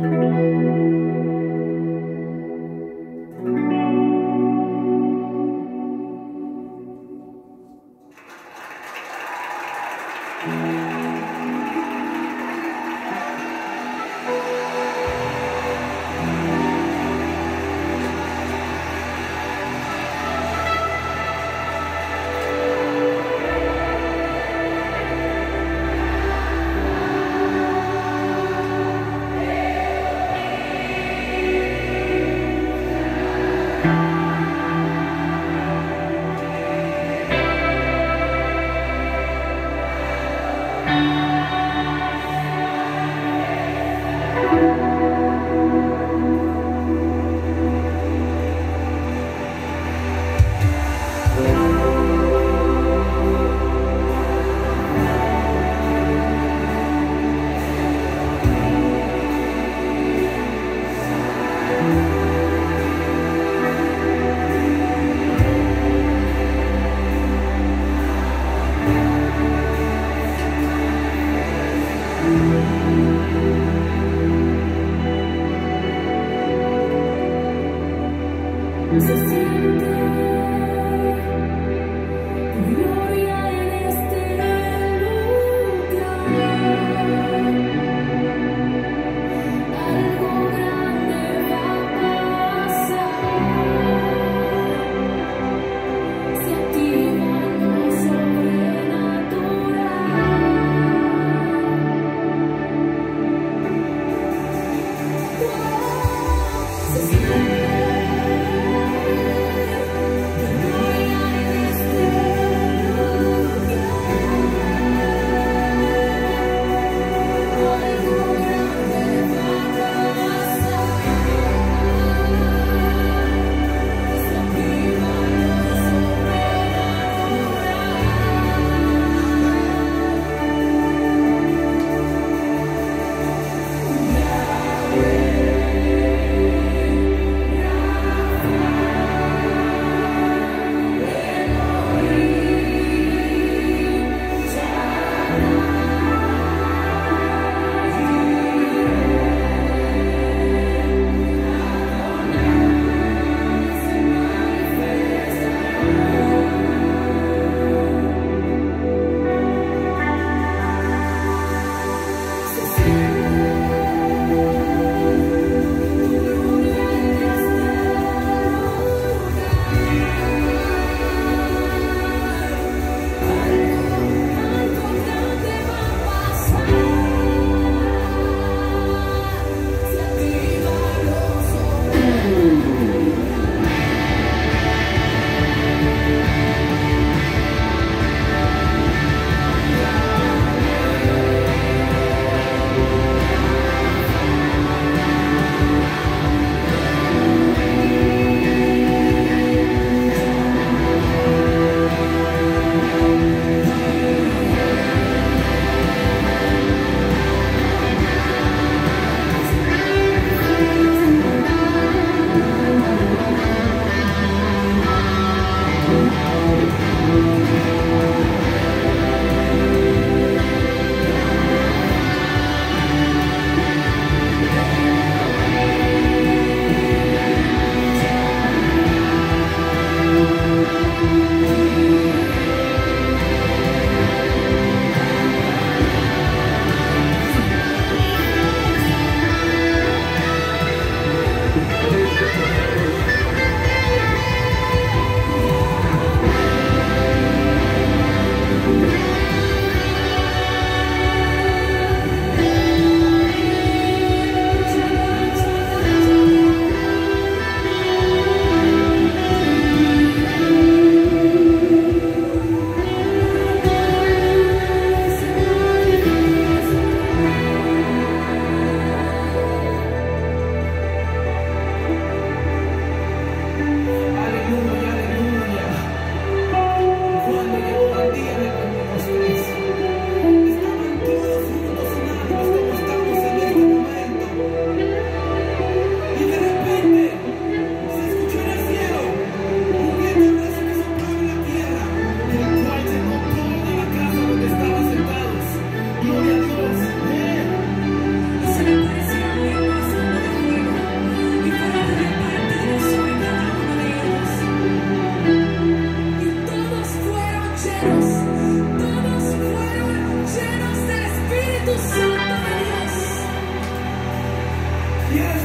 Thank This is Yes.